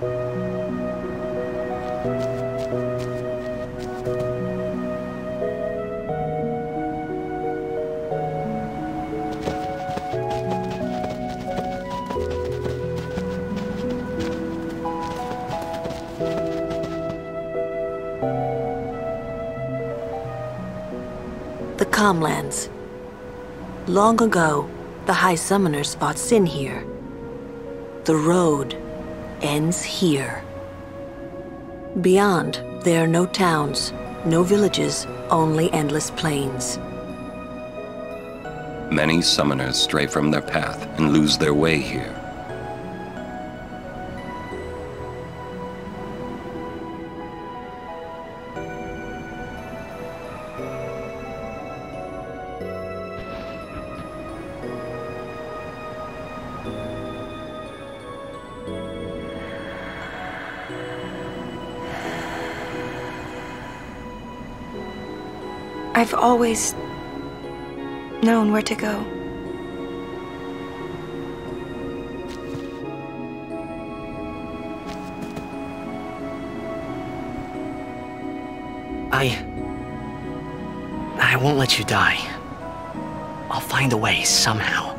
The Calmlands. Long ago, the High Summoners fought Sin here. The road ends here. Beyond, there are no towns, no villages, only endless plains. Many summoners stray from their path and lose their way here. I've always known where to go. I... I won't let you die. I'll find a way somehow.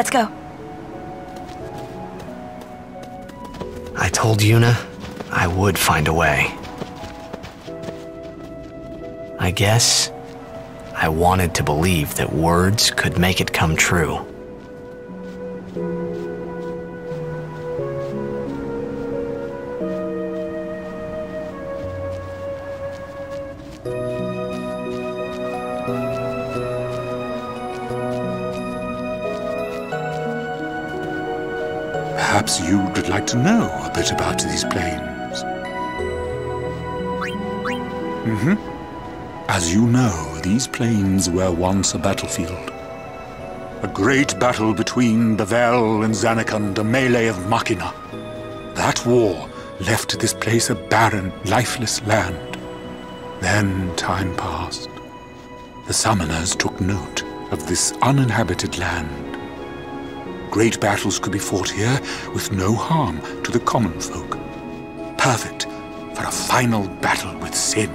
Let's go. I told Yuna I would find a way. I guess I wanted to believe that words could make it come true. To know a bit about these plains. Mm-hmm. As you know, these plains were once a battlefield. A great battle between Bevelle and Zanarkand, a melee of Machina. That war left this place a barren, lifeless land. Then time passed. The summoners took note of this uninhabited land. Great battles could be fought here with no harm to the common folk. Perfect for a final battle with sin,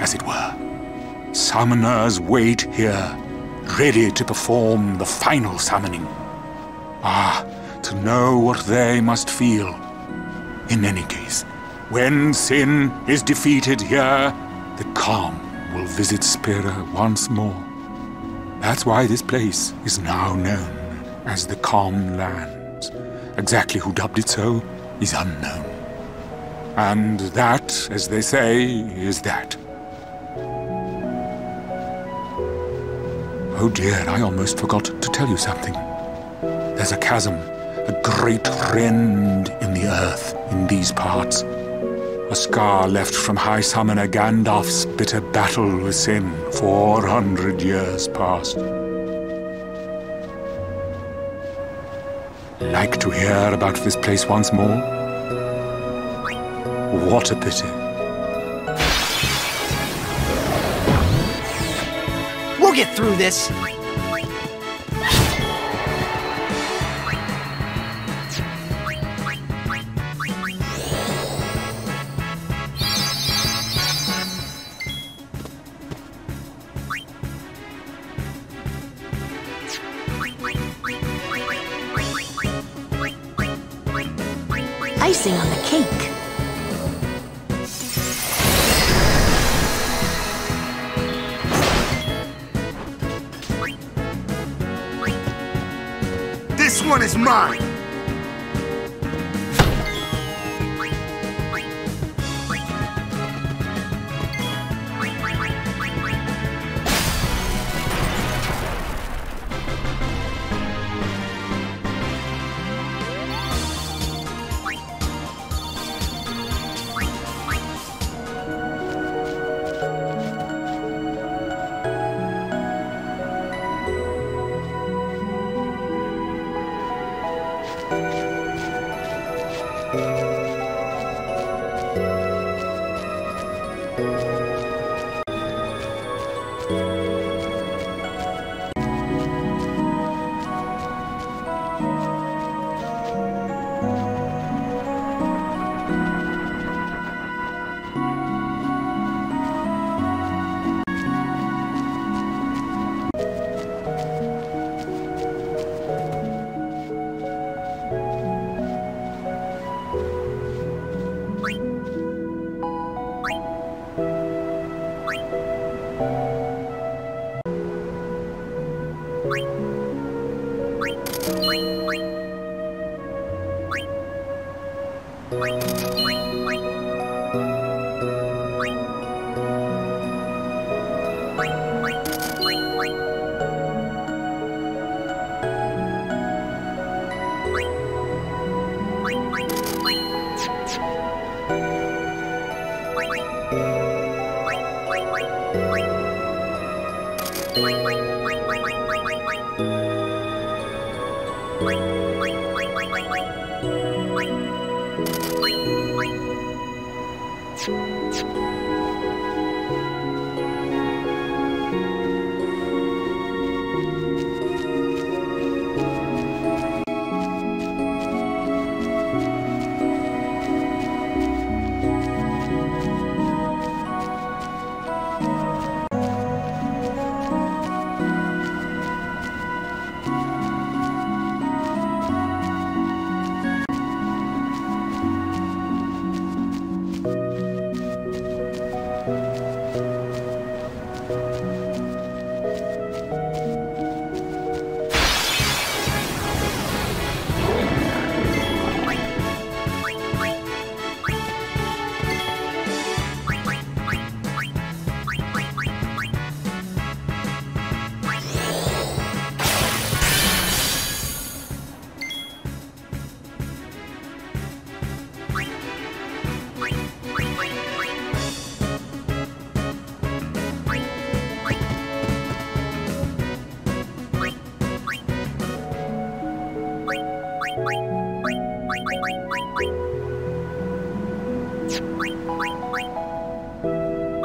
as it were. Summoners wait here, ready to perform the final summoning. Ah, to know what they must feel. In any case, when sin is defeated here, the calm will visit Spira once more. That's why this place is now known as the Calm Lands. Exactly who dubbed it so is unknown. And that, as they say, is that. Oh dear, I almost forgot to tell you something. There's a chasm, a great rend in the earth in these parts. A scar left from High Summoner Gandof's bitter battle with Sin 400 years past. Like to hear about this place once more? What a pity. We'll get through this. Icing on the cake. This one is mine!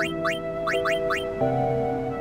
Thank you.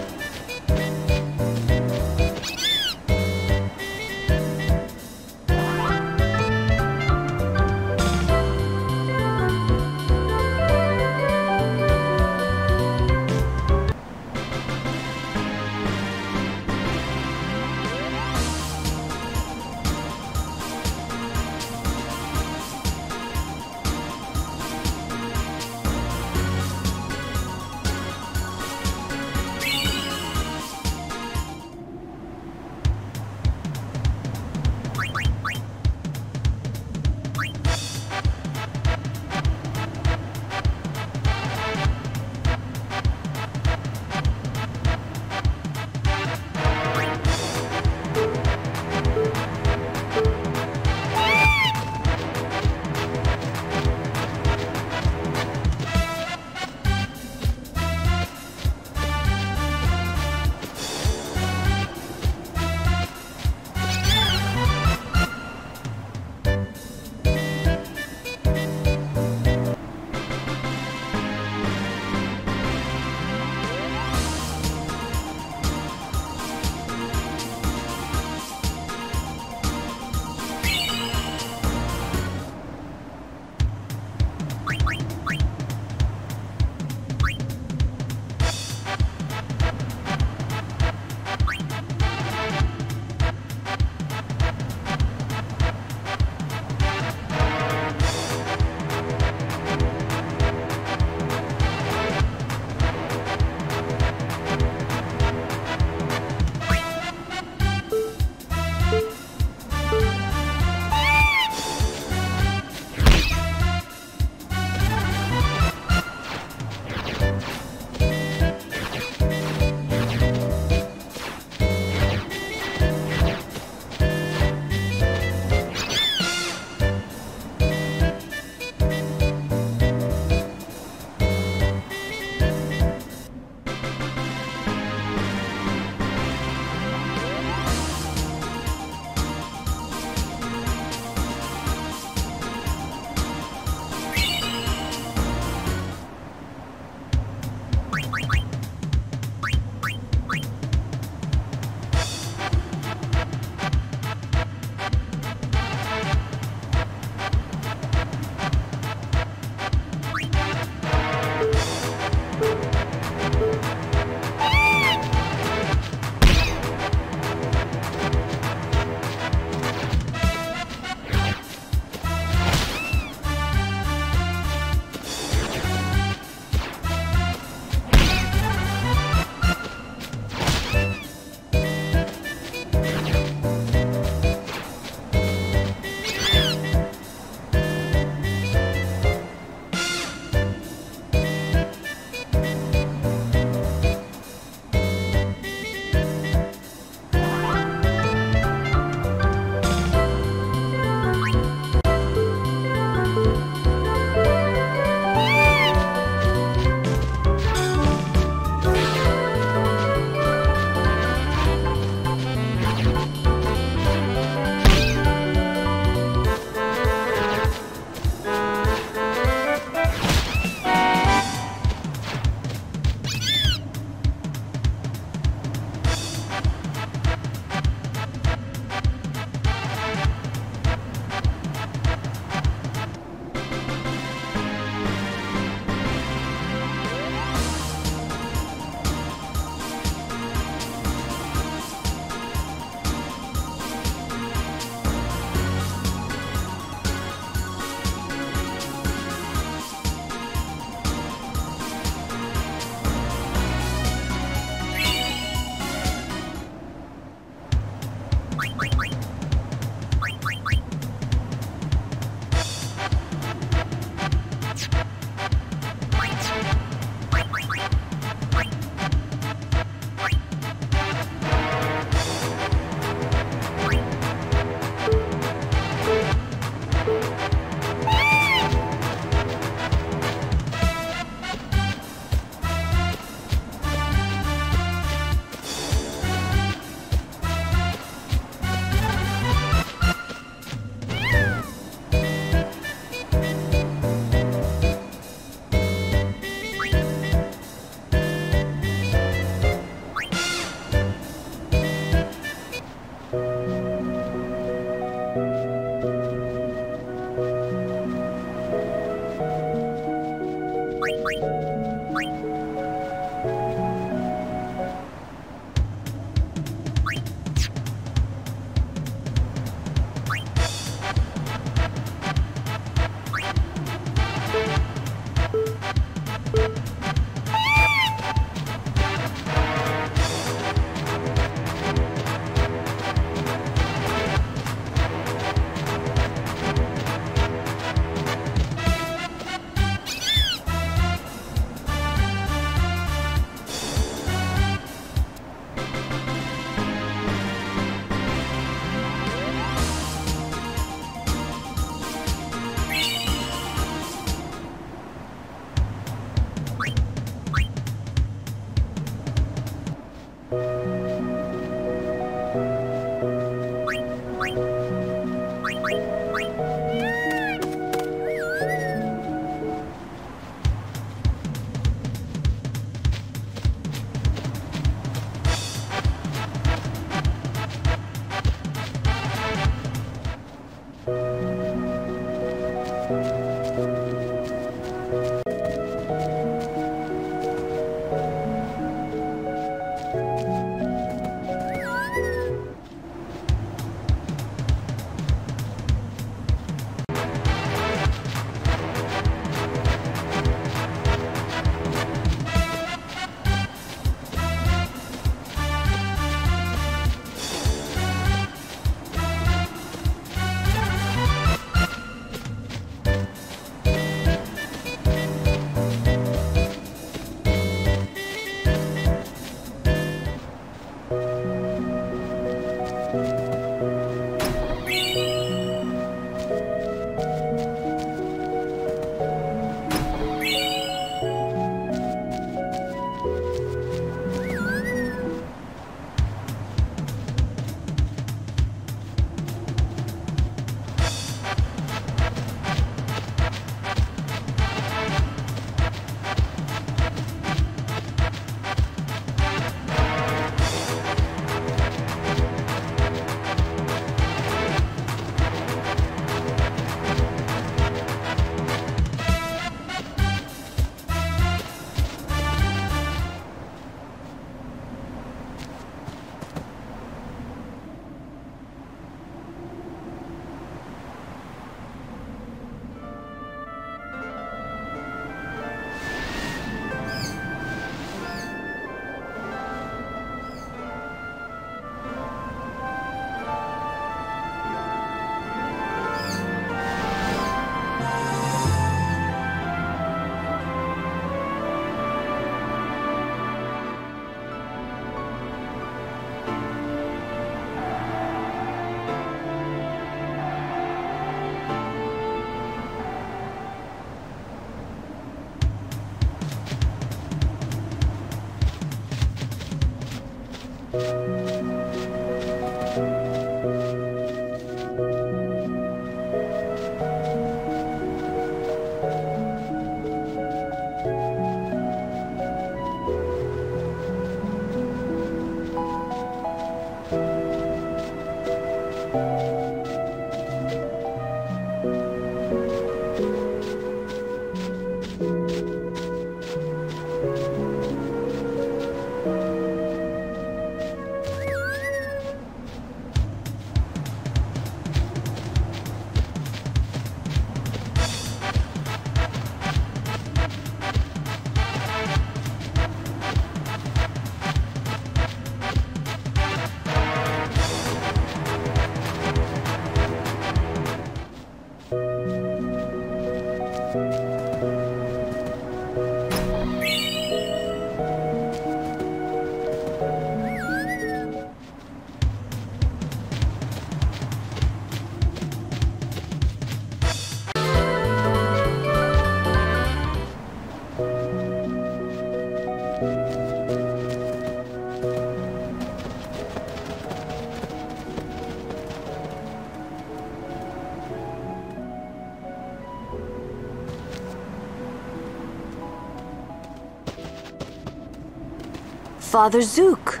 Father Zook.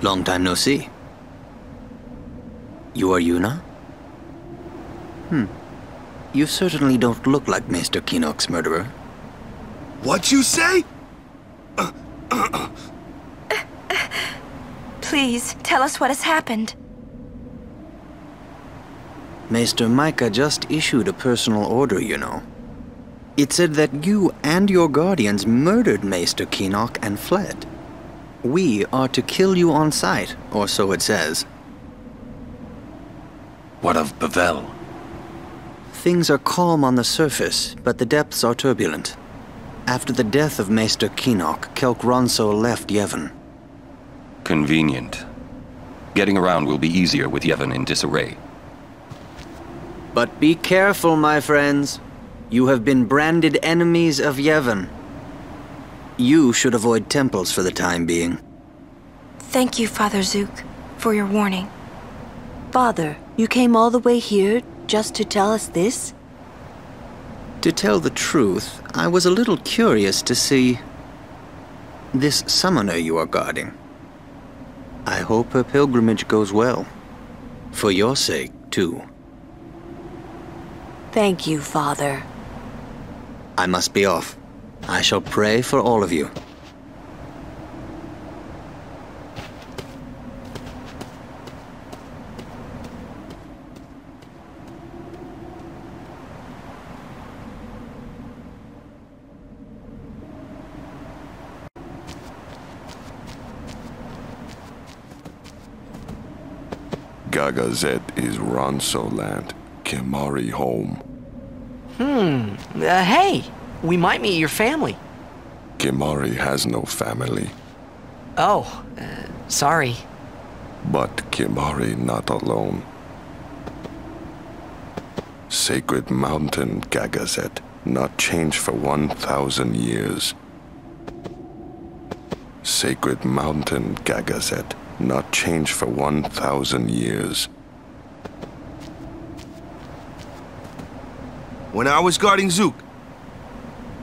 Long time no see. You are Yuna? Hmm. You certainly don't look like Mr. Kinoc's murderer. What you say? Please, tell us what has happened. Maester Mika just issued a personal order, you know. It said that you and your guardians murdered Maester Kinoc and fled. We are to kill you on sight, or so it says. What of Bevelle? Things are calm on the surface, but the depths are turbulent. After the death of Maester Kinoc, Kelk Ronso left Yevon. Convenient. Getting around will be easier with Yevon in disarray. But be careful, my friends. You have been branded enemies of Yevon. You should avoid temples for the time being. Thank you, Father Zook, for your warning. Father, you came all the way here just to tell us this? To tell the truth, I was a little curious to see this summoner you are guarding. I hope her pilgrimage goes well. For your sake, too. Thank you, Father. I must be off. I shall pray for all of you. Gagazet is Ronso land, Kimahri home. Hmm. Uh, hey, we might meet your family. Kimahri has no family, Oh, uh, sorry. but Kimahri not alone. Sacred mountain, Gagazet, not changed for 1,000 years. Sacred mountain, Gagazet, not changed for 1,000 years. When I was guarding Zook,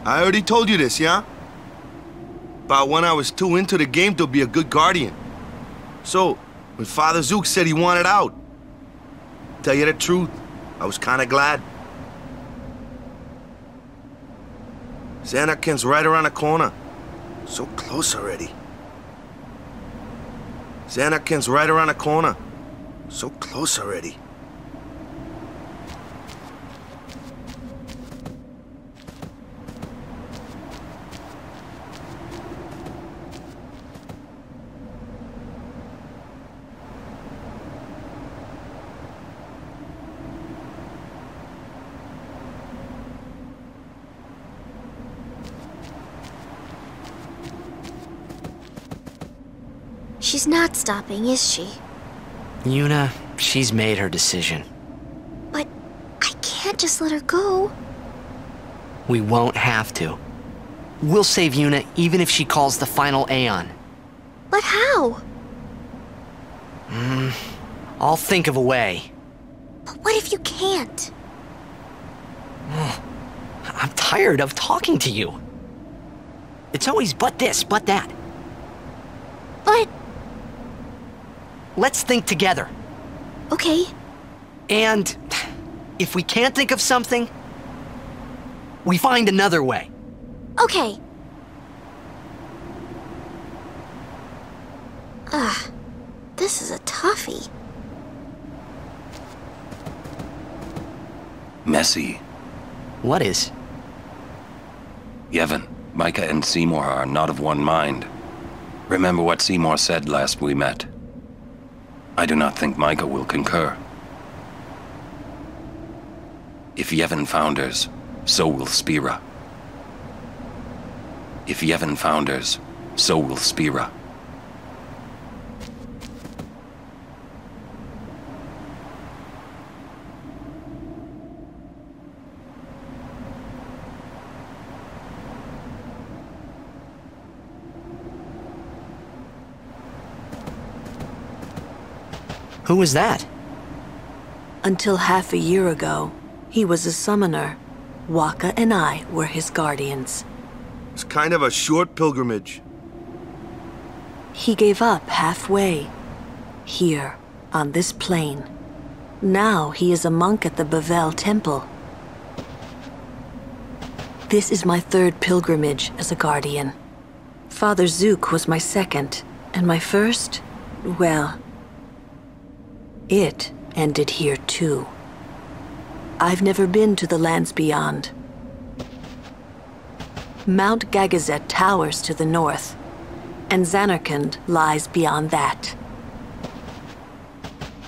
I already told you this, yeah? About when I was too into the game to be a good guardian. So, when Father Zook said he wanted out, tell you the truth, I was kinda glad. Zanarkand's right around the corner. So close already. Zanarkand's right around the corner. So close already. She's not stopping, is she? Yuna, she's made her decision. But I can't just let her go. We won't have to. We'll save Yuna even if she calls the final Aeon. But how? Mm, I'll think of a way. But what if you can't? I'm tired of talking to you. It's always but this, but that. But, Let's think together. okay, And if we can't think of something, we find another way. okay. Ugh, this is a toughie. Messy. What is? Yevon, Mika and Seymour are not of one mind. Remember what Seymour said last we met. I do not think Mika will concur. If Yevon founders, so will Spira. If Yevon founders, so will Spira. Who was that? Until half a year ago, he was a summoner. Wakka and I were his guardians. It's kind of a short pilgrimage. He gave up halfway. Here, on this plain. Now he is a monk at the Bevelle Temple. This is my third pilgrimage as a guardian. Father Zook was my second, and my first, well, it ended here too. I've never been to the lands beyond. Mount Gagazet towers to the north, and Zanarkand lies beyond that.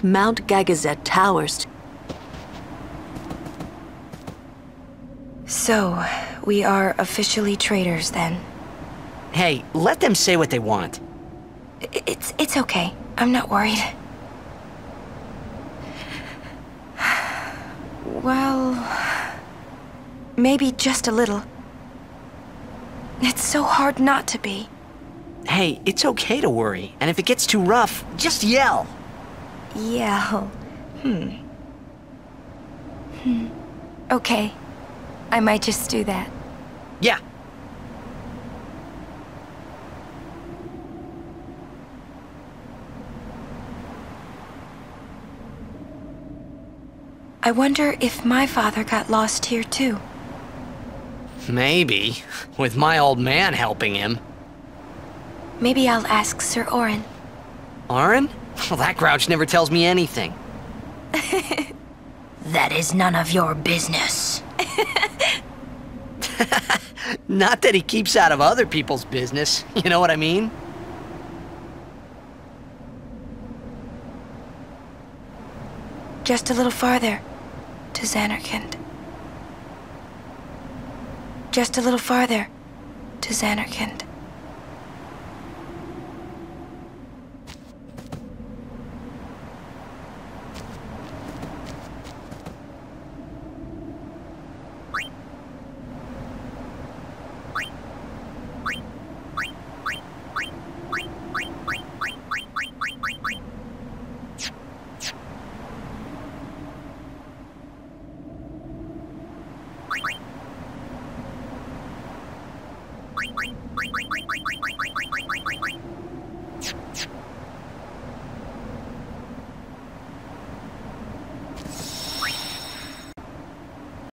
Mount Gagazet towers. So, we are officially traitors then. Hey, let them say what they want. It's it's okay. I'm not worried. Well, maybe just a little. It's so hard not to be. Hey, it's okay to worry, and if it gets too rough, just yell. Yell. Hmm. Hmm. Okay. I might just do that. Yeah. I wonder if my father got lost here too. Maybe. With my old man helping him. Maybe I'll ask Sir Auron. Auron? Well, that grouch never tells me anything. That is none of your business. Not that he keeps out of other people's business. You know what I mean? Just a little farther to Zanarkand. Just a little farther to Zanarkand.